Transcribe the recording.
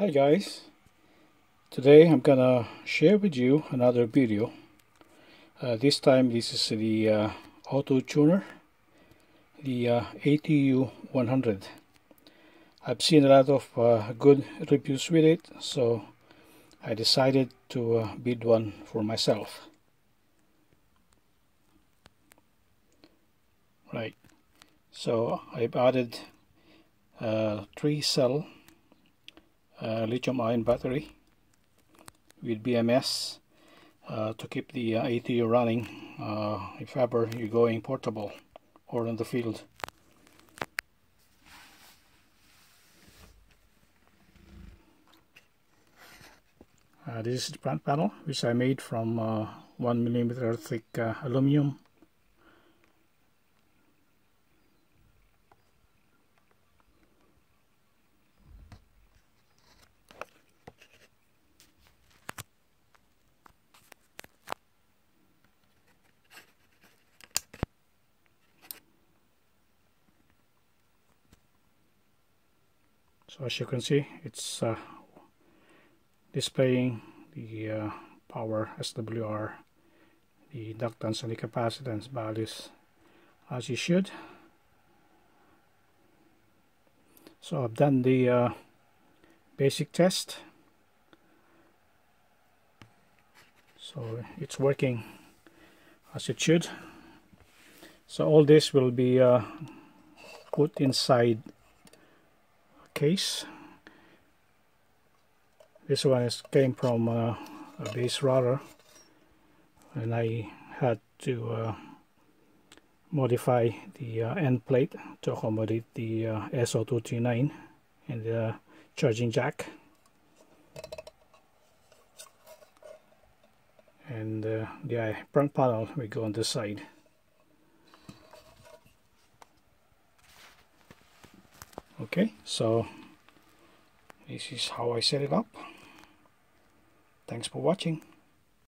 Hi guys, today I'm gonna share with you another video. Uh, this time this is the uh, auto tuner, the uh, ATU 100. I've seen a lot of uh, good reviews with it, so I decided to uh, build one for myself. Right, so I've added uh, three cell uh, lithium ion battery with BMS uh, to keep the uh, ATU running uh, if ever you're going portable or in the field. Uh, this is the front panel which I made from uh, 1 millimeter thick aluminum so as you can see it's uh, displaying the uh, power SWR the inductance and the capacitance values as you should. So I've done the uh, basic test. So it's working as it should. So all this will be uh, put inside case. This one is came from uh, a base router and I had to uh, modify the uh, end plate to accommodate the uh, SO239 and the charging jack and uh, the front panel will go on this side okay so this is how I set it up. Thanks for watching